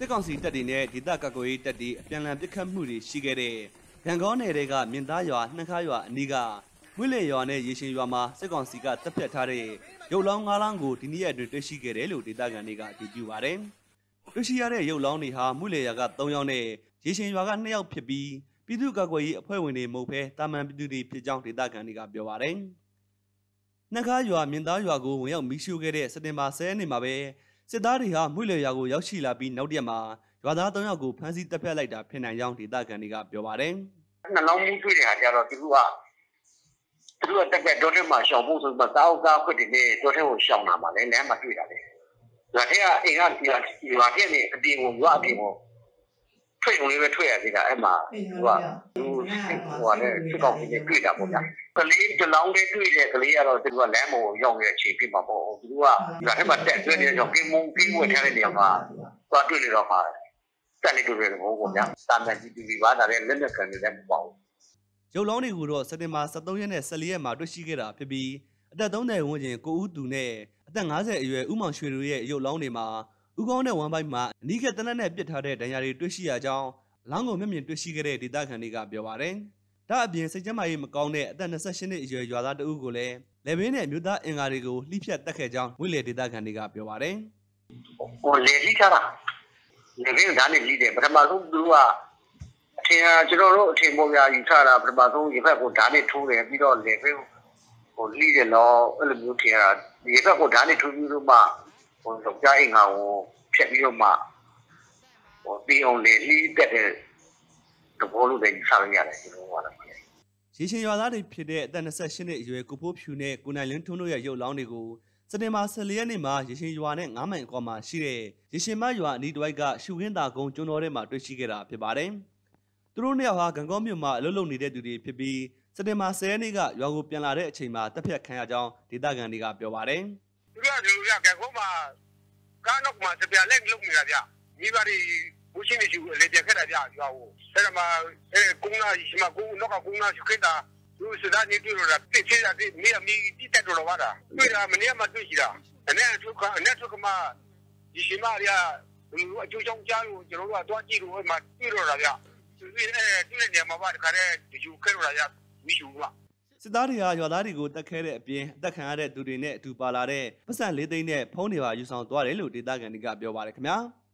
စစ်ကောင်စီတပ်တွေနဲ့ဒေသကာကွယ်ရေးတပ်တွေအပြန်အလှန်ပစ်ခတ်မှုတွေရှိခဲ့တဲ့ရန်ကုန်နယ်တွေကမြင်းသားရွာနှခါရွာအနီးကမွေးလေရွာနဲ့ရေရှင်ရွာမှာစစ်ကောင်စီကတပ်ဖြတ်ထားတဲ့ရုပ်လောင်း၅လောင်းကိုဒီနေ့ရက်အတွင်းတွေ့ရှိခဲ့တယ်လို့ဒေသခံတွေကအတည်ပြုပါတယ်။တွေ့ရှိရတဲ့ရုပ်လောင်းတွေဟာမွေးလေရွာက3ယောက်နဲ့ရေရှင်ရွာက2ယောက်ဖြစ်ပြီးပြည်သူ့ကာကွယ်ရေးအဖွဲ့ဝင်တွေမဟုတ်ဘဲတာမန်ပြည်သူတွေဖြစ်ကြောင်းဒေသခံတွေကပြောပါတယ်။နှခါရွာမြင်းသားရွာကိုဝင်ရောက်မီးရှို့ခဲ့တဲ့စက်တင်ဘာ10ရက်နေ့မှာပဲ စစ်သားတွေဟာမွေလေရွာကိုရောက်ရှိလာပြီးနောက်တရက်မှာရွာသား3ယောက်ကိုဖမ်းဆီးတပ်ဖြတ်လိုက်တာဖြစ်နိုင်ကြောင်းဒေသခံတွေကပြောပါတယ်။နှလုံးမူးတွေ့တဲ့ဟာကြတော့သူကသူတို့ကတက်တက်ဒေါ်ထဲမှာရှောင်ဖို့ဆိုမှသာအုပ်ကားခွတ်တွေနဲ့ဒေါ်ထဲကိုရှောင်လာမှာလေလမ်းမှာတွေ့တာလေဒါထဲကအိမ်ကဒီရွာထဲနဲ့အပြင်ကိုရွာအပြင်ကို ထွက်ုံလေးပဲထွက်ရသေးတာအဲ့မှာသူကသူဟိုလည်းစစ်ကောင်စီနဲ့တွေ့တာပေါ့ဗျာကလေးတလောင်းလေးတွေ့တဲ့ကလေးကတော့သူကလမ်းပေါ်ရောက်နေတဲ့အချိန်ဖြစ်မှာပေါ့သူကဒါထဲမှာတက်တွေ့နေတဲ့ကြောင့်ကင်းမုန်းကင်းဝတ်ထားတဲ့နေရာမှာသွားတွေ့နေတော့မှာတက်နေတွေ့တယ်ဘုံပေါ့ဗျာတာမန်ကြီးတီဗီပါတာလည်းလက်လက်ခံနေတယ်မပေါ့ရုပ်လောင်းတွေကိုတော့စက်တင်ဘာ23ရက်နဲ့14ရက်မှာတွေ့ရှိခဲ့တာဖြစ်ပြီးအသက်30ဝန်းကျင်ကိုဦးသူနဲ့အသက်50အရွယ်ဦးမောင်ရွှေတို့ရဲ့ရုပ်လောင်းတွေမှာ ဦးကောင်းတဲ့ဝမ်းပိုင်းမှာအနီးကတနက်နဲ့ပစ်ထားတဲ့ဒဏ်ရာတွေတွေ့ရှိရကြောင်းလောင်းကိုမျက်မြင်တွေ့ရှိခဲ့တဲ့ဒေသခံတွေကပြောပါတယ်။ဒါအပြင်စိတ်ကျမ်းမာရေးမကောင်းတဲ့အသက်28နှစ်အရွယ်ရွာသားတဦးကိုလည်းလေဘင်းနဲ့မြို့သားအင်္ကာတွေကိုလှိဖြတ်တက်ခဲ့ကြောင်းဝိလေဒေသခံတွေကပြောပါတယ်ဟိုလေလိထားတာလေကင်းဓာတ်နဲ့လိတယ်ပထမဆုံးသူကအထင်ကကျွန်တော်တို့အထင်ပေါ်ပြယူထားတာပထမဆုံးရေဘက်ကိုဓာတ်နဲ့ထိုးတယ်ပြီးတော့လေကင်းဟိုလိတယ်တော့အဲ့လိုမျိုးထင်တာရေဘက်ကိုဓာတ်နဲ့ထိုးပြီးတော့မှ ဟိုတော့ကြားအိမ်ကောင်ကိုဖြတ်ပြီးတော့မှဟိုပြီးအောင်လေလိတက်တဲ့တဘောလို့လည်းယူဆလို့ရတယ်ကျွန်တော်ကတော့။ရေရှင်ရွာသားတွေဖြစ်တဲ့အသက်28နှစ်အရွယ်ကိုဖိုးဖြူနဲ့ကိုနိုင်လင်းထွန်းတို့ရဲ့ရုပ်လောင်းတွေကိုစက်တင်ဘာ14ရက်နေ့မှာရေရှင်ရွာနဲ့9မိုင်အကွာမှာရှိတဲ့ရေရှင်မရွာအနီးတစ်ဝိုက်ကရှုခင်းသာကုန်းကျွန်းတော်ထဲမှာတွေ့ရှိခဲ့တာဖြစ်ပါတယ်။သူတို့နှစ်ယောက်ဟာဂံကောမြို့မှာအလုပ်လုပ်နေတဲ့သူတွေဖြစ်ပြီးစက်တင်ဘာ10ရက်နေ့ကရွာကိုပြန်လာတဲ့အချိန်မှာတပ်ဖြတ်ခံရကြောင်းဒေသခံတွေကပြောပါတယ်။ သူကဒီလိုရကဲခုမှကားနောက်မှာစပြလက်လုံးနေတာဗျမိဘတွေဘူးရှင်းနေရှိလေပြခဲ့တာဗျရွာကိုအဲ့ဒါမှအဲကုန်းလာရှိမှကုန်းနောက်ကကုန်းလာရှိခဲ့တာသူစဒါနေတွေ့တော့ပြစ်ချတာဒီမိအမိတိတက်တော့ပါတာတွေ့တာမနေ့မှတွေ့ရှိတာအနေနဲ့သူကအနဲ့သူကမှဒီရှိမရဘလူအကျိုးချောင်းကြားလို့ကျွန်တော်တို့ကတွားကြည့်လို့မှတွေ့တော့တာဗျသူအဲတွေ့တဲ့နေရာမှာပါတခါတည်းဒီယူခဲ့တော့တာဗျမိရှူက စစ်သားတွေကရွာသားတွေကိုတက်ခဲတဲ့အပြင်အသက်ခံရတဲ့သူတွေနဲ့အတူပါလာတဲ့ပတ်စံလေးသိန်းနဲ့ဖုန်းတွေပါယူဆောင်သွားတယ်လို့ဒေသခံတွေကပြောပါတယ်ခင်ဗျာ။